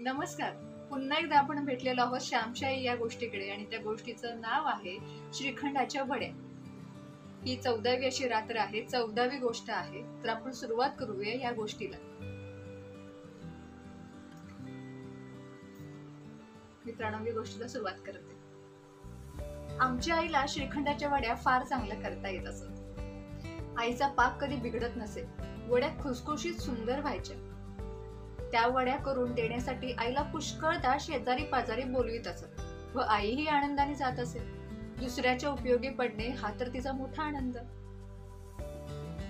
नमस्कार. पुन्हा एकदा आपण भेटलेलो आहोत श्यामशाही या गोष्टीकडे आणि त्या गोष्टीचं नाव आहे श्रीखंडाच्या वड्या. ही चौदावी अशी रात्र आहे चौदावी गोष्ट आहे. तर आपण सुरुवात करूया या गोष्टीला. मित्रांनो मी गोष्टीला सुरुवात करते. आमच्या आईला श्रीखंडाच्या वड्या फार चांगल्या करता येत असत. आईचा पाक कधी बिघडत नसे वड्या खुसखुशीत सुंदर व्हायच्या. त्या वड्या करून देण्यासाठी आईला पुष्कळदा शेजारी पाजारी बोलवीत असत. व आईही आनंदाने जात असे. दुसऱ्याच्या उपयोगी पडणे हा तर तिचा मोठा आनंद.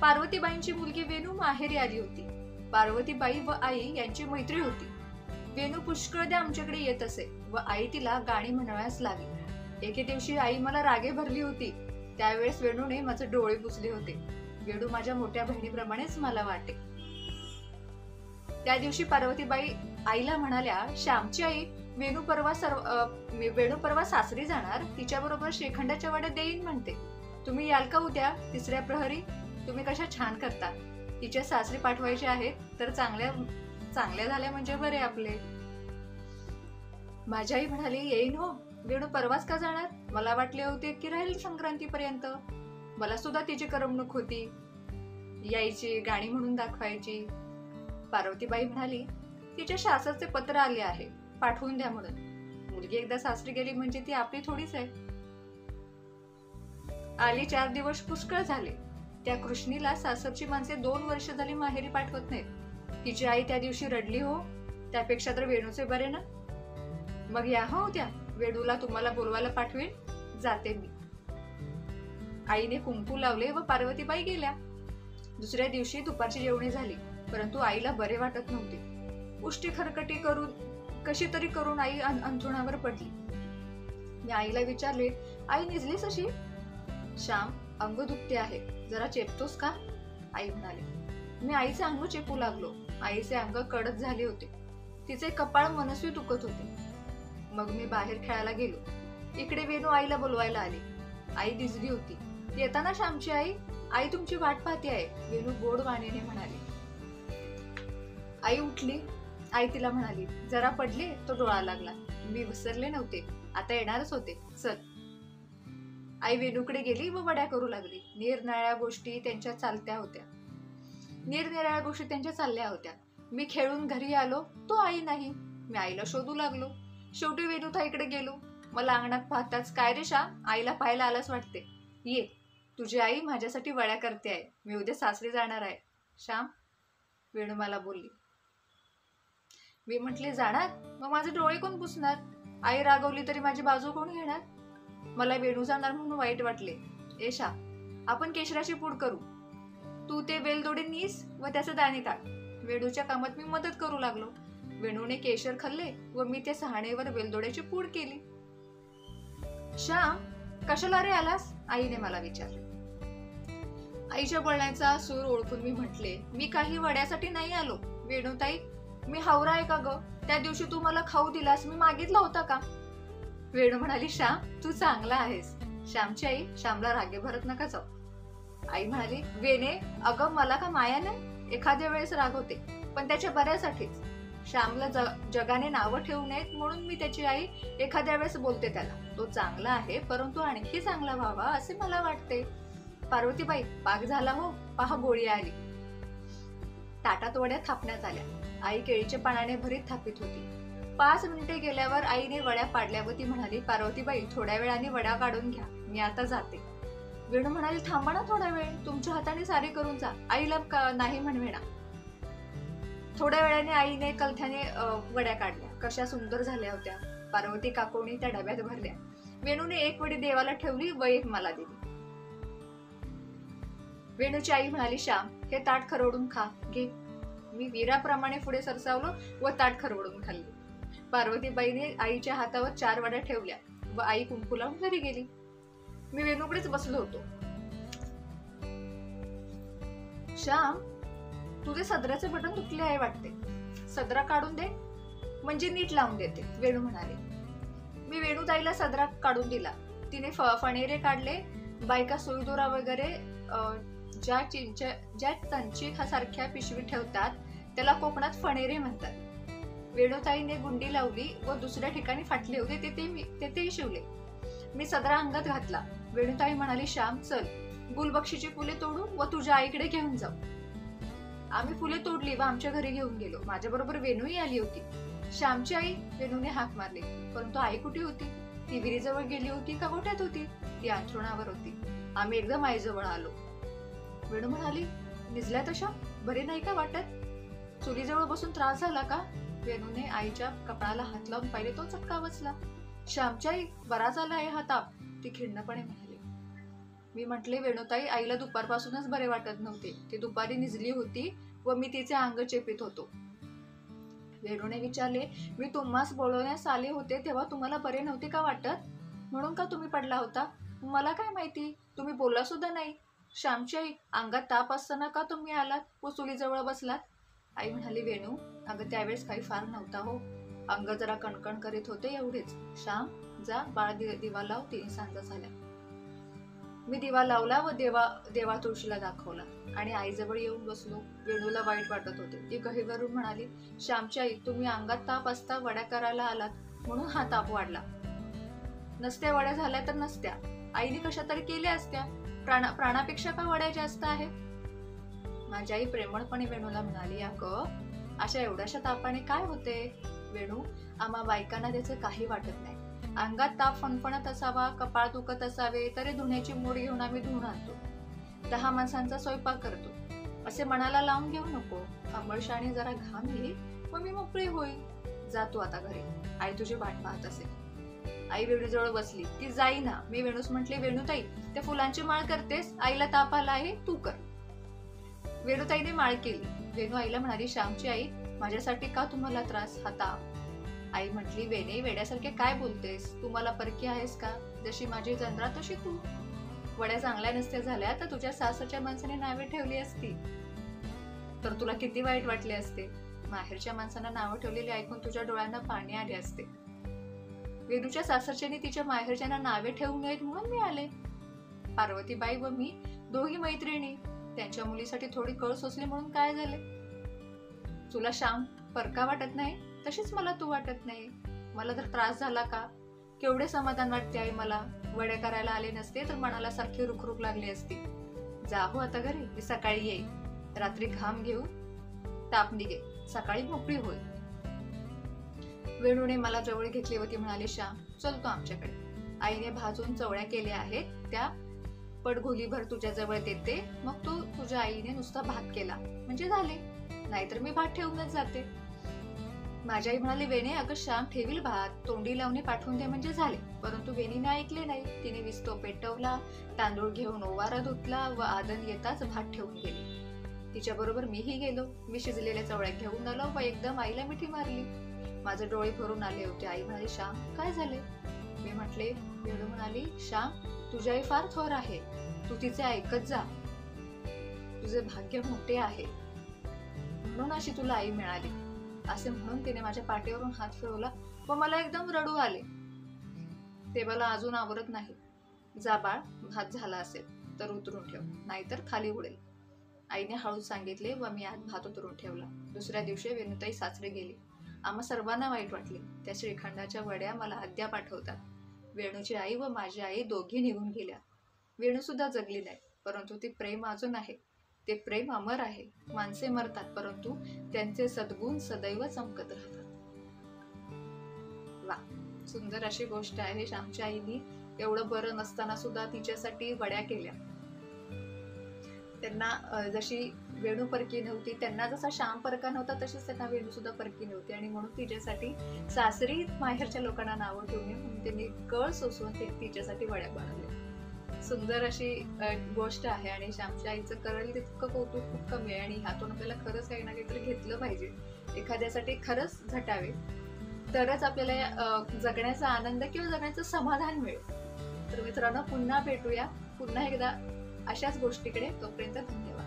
पार्वतीबाईंची मुलगी वेणू माहेरी आली होती. पार्वतीबाई व आई यांची मैत्री होती. वेणू पुष्कळदा आमच्याकडे येत असे व आई तिला गाणी म्हणवण्यास लागली. एके दिवशी आई मला रागे भरली होती. त्यावेळेस वेणूने माझे डोळे पुसले होते. वेणू माझ्या मोठ्या बहिणीप्रमाणेच मला वाटे. त्या दिवशी पार्वतीबाई आईला म्हणाल्या श्यामची आई वेणू परवा सर्व वेणू परवा सासरी जाणार तिच्या बरोबर श्रीखंडाच्या वाड्या देईन म्हणते. तुम्ही याल का उद्या तिसऱ्या प्रहरी? तुम्ही कशा छान करता. तिच्या सासरी पाठवायचे आहेत तर चांगल्या चांगल्या झाल्या म्हणजे बरे आपले. माझी आई म्हणाली येईन हो. वेणू परवाच का जाणार? मला वाटले होते की राहील संक्रांतीपर्यंत. मला सुद्धा तिची करमणूक होती. यायची गाणी म्हणून दाखवायची. पार्वतीबाई म्हणाली तिच्या सासरचे पत्र आले आहे पाठवून द्या म्हणून. मुलगी एकदा सासरी गेली म्हणजे ती आपली थोडीच आहे. आली चार दिवस पुष्कळ झाले. त्या कृष्णीला सासरची माणसे दोन वर्ष झाली माहेरी पाठवत नाहीत. तिची आई त्या दिवशी रडली हो त्यापेक्षा तर वेणूचे बरे ना? मग या हो उद्या वेणूला तुम्हाला बोलवायला पाठवेन जाते मी. आईने कुंकू लावले व पार्वतीबाई गेल्या. दुसऱ्या दिवशी दुपारची जेवणी झाली. परंतु आईला बरे वाटत नव्हते. उष्टी खरकटी करून कशी तरी करून आई अंथरुणावर पडली. मी आईला विचारले आई निजलीस अशी? श्याम अंग दुखते आहे. जरा चेपतोस का? आई म्हणाली. मी आईचे अंग चेपू लागलो. आईचे अंग कडक झाले होते. तिचे कपाळ मनस्वी दुखत होते. मग मी बाहेर खेळायला गेलो. इकडे वेणू आईला बोलवायला आली. आई दिसली होती. येताना श्यामची आई? आई तुमची वाट पाहते आहे वेणू गोड वाणीने म्हणाली. आई उठली आई तिला म्हणाली जरा पडले तो डोळा लागला. मी विसरले नव्हते. आता येणारच होते. चल. आई वेणूकडे गेली व वड्या करू लागली. निरनिराळ्या गोष्टी त्यांच्या चालत्या होत्या. निरनिराळ्या गोष्टी त्यांच्या चालल्या होत्या. मी खेळून घरी आलो तो आई नाही. मी आईला शोधू लागलो. शेवटी वेणूताईकडे गेलो. मला अंगणात पाहताच काय रे श्याम? आईला पाहायला आलाच वाटते. ये. तुझी आई माझ्यासाठी वड्या करते आहे मी उद्या सासरी जाणार आहे. श्याम? वेणू मला बोलली. मी म्हटले जाणार? मग माझे डोळे कोण पुसणार? आई रागवली तरी माझी बाजू कोण घेणार? मला वेणू जाणार म्हणून वाईट वाटले. येशा आपण केशराची पूड करू. तू ते वेलदोडे नीस व त्याचे दाणे टाक. वेणूच्या कामात मी मदत करू लागलो. वेणूने केशर खाल्ले व मी त्या सहाणेवर वेलदोड्याची पूड केली. श्याम कशाला रे आलास? आईने मला विचारले. आईच्या बोलण्याचा सूर ओळखून मी म्हटले मी काही वड्यासाठी नाही आलो. वेणूताई मी हावरा आहे का ग? त्या दिवशी तू मला खाऊ दिलास मी मागितला होता का? वेणू म्हणाली श्याम तू चांगला आहेस. श्यामची आई श्यामला रागे भरत नका जाऊ. आई म्हणाली वेणे अगं मला का माया नाही? एखाद्या वेळेस राग होते पण त्याच्या बऱ्यासाठीच. श्यामला जगाने नावं ठेवू नयेत म्हणून मी त्याची आई एखाद्या वेळेस बोलते त्याला. तो चांगला आहे परंतु आणखी चांगला व्हावा असे मला वाटते. पार्वतीबाई पाक झाला हो. पहा गोळी आली. ताटात वड्या थापण्यात आल्या. आई केळीच्या पानाने भरीत थापित होती. पाच मिनिटे गेल्यावर आईने वड्या पाडल्या व ती म्हणाली पार्वतीबाई थोड्या वेळाने वड्या काढून घ्या मी आता जाते. वेणू म्हणाली थांबा ना थोडा वेळ तुमच्या हाताने सारे करून जा आईला नाही म्हणवेना. थोड्या वेळाने आईने कलथ्याने वड्या काढल्या. कशा सुंदर झाल्या होत्या. पार्वती काकोणी त्या डब्यात भरल्या. वेणूने एक वडी देवाला ठेवली व एक मला दिली. वेणूची आई म्हणाली श्याम हे ताट खरवडून खा घे. मी वीराप्रमाणे पुढे सरसावलो व ताट खरवडून खाल्ले. पार्वतीबाईने आईच्या हातावर चार वाड्या ठेवल्या व आई कुंकू लावून घरी गेली. मी वेणूकडेच बसलो होतो. श्याम तुझे सदराचे बटन तुटले आहे वाटते. सदरा काढून दे म्हणजे नीट लावून देते वेणू म्हणाले. मी वेणूताईला सदरा काढून दिला. तिने फ- फणेरे काढले बायका सुईदोरा वगैरे ज्या चिंच ज्या तंची सारख्या पिशवी ठेवतात त्याला कोकणात फणेरे म्हणतात. वेणुताईने गुंडी लावली व दुसऱ्या ठिकाणी फाटले होते ते ते मी तेथेही शिवले. मी सदरा अंगात घातला. वेणुताई म्हणाली श्याम चल. गुलबक्षीची फुले तोडू व तुझ्या आईकडे घेऊन जाऊ. आम्ही फुले तोडली व आमच्या घरी घेऊन गेलो. माझ्याबरोबर वेणूही आली होती. श्यामची आई? वेणूने हाक मारली. परंतु आई कुठे होती? ती विहिरीजवळ गेली होती का गोठ्यात होती? ती अंथरुणावर होती. आम्ही एकदम आईजवळ आलो. वेणू म्हणाली निजल्या तशा? बरे नाही का वाटत? चुलीजवळ बसून त्रास झाला का? वेणूने आईच्या कपाळाला हात लावून पाहिले तो चटका बसला. श्यामच्याही आई बरा झाला आहे हा ताप ती खिन्नपणे म्हणाली. मी म्हटले वेणुताई आईला दुपारपासूनच बरे वाटत नव्हते. ती दुपारी निजली होती व मी तिचे अंग चेपित होतो. वेणूने विचारले मी तुम्हास बोलवण्यास आले होते तेव्हा तुम्हाला बरे नव्हते का वाटत? म्हणून का तुम्ही पडला होता? मला काय माहिती? तुम्ही बोलला सुद्धा नाही. श्यामची आई अंगात ताप असताना का तुम्ही आलात व चुलीजवळ बसलात? आई म्हणाली वेणू अगं त्यावेळेस काही फार नव्हता हो. अंग जरा कणकण करीत होते एवढेच. श्याम जा बाळ दि- दिवा लाव तिने सांजा झाल्या. मी दिवा लावला व देवा देवा तुळशीला दाखवला. आणि आईजवळ येऊन बसलो. वेणूला वाईट वाटत होते. ती गहीवरून म्हणाली श्यामची आई तुम्ही अंगात ताप असता वड्या करायला आलात. म्हणून हा ताप वाढला. नसत्या वड्या झाल्या तर नसत्या. आईने कशा तरी केल्या असत्या. प्राणा प्राणापेक्षा का वड्या जास्त आहेत माझी आई प्रेमळपणे वेणूला म्हणाली अगं अशा एवढ्याशा तापाने काय होते? वेणू आम्हा बायकांना त्याचे काही वाटत नाही. अंगात ताप फणफणत असावा कपाळ दुखत असावे तरी धुण्याची मूड घेऊन आम्ही धुवून आणतो. दहा माणसांचा स्वयंपाक करतो. असे मनाला लावून घेऊ नको. अंबळशाने जरा घाम येईल मग मी मोकळी होईल. जातो आता घरी. आई तुझी वाट पाहत असेल आई वेणूजवळ बसली. ती जाई ना मी वेणूस म्हटले वेणूताई त्या फुलांची माळ करतेस? आईला ताप आला आहे? तू कर. वेणुताईने माळ केली. वेणू आईला म्हणाली श्यामची आई माझ्यासाठी का तुम्हाला त्रास हाता? आई म्हटली वेणे वेड्यासारखे काय बोलतेस? तू मला परकी आहेस का? जशी माझी जंद्रा तशी तू. वड्या चांगल्या नसत्या झाल्या तर तुझ्या सासरच्या माणसाने नावे ठेवली असती. तर तुला किती वाईट वाटले असते? माहेरच्या माणसांना नावं ठेवलेली ऐकून तुझ्या डोळ्यांना पाणी आले असते. वेदूच्या सासरच्याने तिच्या माहेरच्यांना नावे ठेवू नयेत म्हणून मी आले. पार्वतीबाई व मी दोघी मैत्रिणी. त्यांच्या मुलीसाठी थोडी कळ सोसली म्हणून काय झाले? तुला श्याम फरका वाटत नाही? तशीच मला तू वाटत नाही. मला तर त्रास झाला का? केवढे समाधान वाटते आई मला? वड्या करायला आले नसते तर मनाला सारखी रुखरुख लागली असती. जा हो आता घरी मी सकाळी येईल रात्री घाम घेऊन ताप निघे. सकाळी मोकळी होईल. वेणूने मला जवळ घेतली होती म्हणाली श्याम चलतो आमच्याकडे. आईने भाजून चवळ्या केल्या आहेत त्या पडघोलीभर तुझ्या जवळ देते. मग तो तुझ्या आईने नुसता भात केला. म्हणजे झाले. नाहीतर मी भात ठेवूनच जाते. माझी आई म्हणाली वेणे अगं श्याम ठेवील भात. तोंडी लावणी पाठवून दे म्हणजे झाले. परंतु वेणीने ऐकले नाही. तिने विस्तो पेटवला तांदूळ घेऊन ओवारा धुतला व आदन येताच भात ठेवून गेली. तिच्या बरोबर मीही गेलो. मी शिजलेल्या चवळ्या घेऊन आलो व एकदम आईला मिठी मारली. माझे डोळे भरून आले होते. आई म्हणाली श्याम काय झाले? मी म्हटले वेणू म्हणाली श्याम तुझी आई फार थोर आहे. तू तिचे ऐकत जा. तुझे भाग्य मोठे आहे. म्हणून अशी तुला आई मिळाली. असे म्हणून तिने माझ्या पाठीवरून हात फिरवला व मला एकदम रडू आले. ते मला अजून आवरत नाही. जा बाळ भात झाला असेल तर उतरून ठेव नाहीतर खाली उडेल. आईने हळूच सांगितले व मी आज भात उतरून ठेवला. दुसऱ्या दिवशी वेणुताई सासरे गेली. आम्हा सर्वांना वाईट वाटले. त्या श्रीखंडाच्या वड्या मला अद्याप आठवतात वेणूची आई व माझी आई दोघी निघून गेल्या. वेणू सुद्धा जगली नाही परंतु ती प्रेम अजून आहे. ते प्रेम अमर आहे. माणसे मरतात परंतु त्यांचे सद्गुण सदैव चमकत राहतात. वा सुंदर अशी गोष्ट आहे श्यामच्या आईनी एवढं बरं नसताना सुद्धा तिच्यासाठी वड्या केल्या. त्यांना जशी वेणू परकी नव्हती त्यांना जसा श्याम परका नव्हता तशीच त्यांना वेणू सुद्धा परकी नव्हती आणि म्हणून तिच्यासाठी सासरी माहेरच्या लोकांना नावं ठेवू नये म्हणून त्यांनी कळ सोसून ते तिच्यासाठी वड्या बनवल्या. सुंदर अशी गोष्ट आहे. आणि श्यामच्या आईचं करेल तितकं कौतुक खूप कमी आहे. आणि ह्यातून आपल्याला खरंच काही ना काहीतरी घेतलं पाहिजे. एखाद्यासाठी खरंच झटावे. तरच आपल्याला जगण्याचा आनंद किंवा जगण्याचं समाधान मिळेल. तर मित्रांनो पुन्हा भेटूया. पुन्हा एकदा अशाच गोष्टीकडे तोपर्यंत धन्यवाद.